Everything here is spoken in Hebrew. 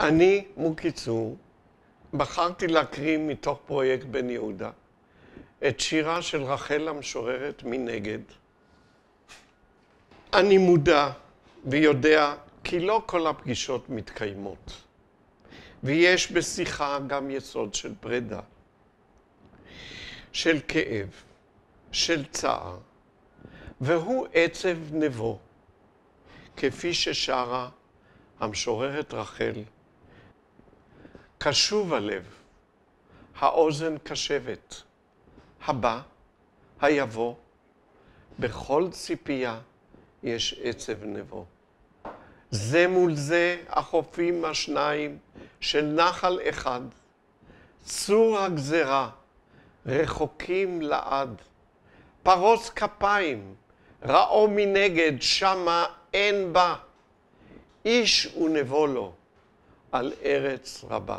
אני, מוקי צור, בחרתי להקריא מתוך פרויקט בן יהודה את שירה של רחל המשוררת מנגד. אני מודע ויודע כי לא כל הפגישות מתקיימות, ויש בשיחה גם יסוד של פרידה, של כאב, של צער, והוא עצב נבו, כפי ששרה המשוררת רחל. קשוב הלב, האוזן קשבת, הבא, היבוא, בכל ציפייה יש עצב נבו. זה מול זה החופים השניים של נחל אחד, צור הגזרה, רחוקים לעד. פרוס כפיים, ראו מנגד, שמה אין בה. איש ונבו לו על ארץ רבה.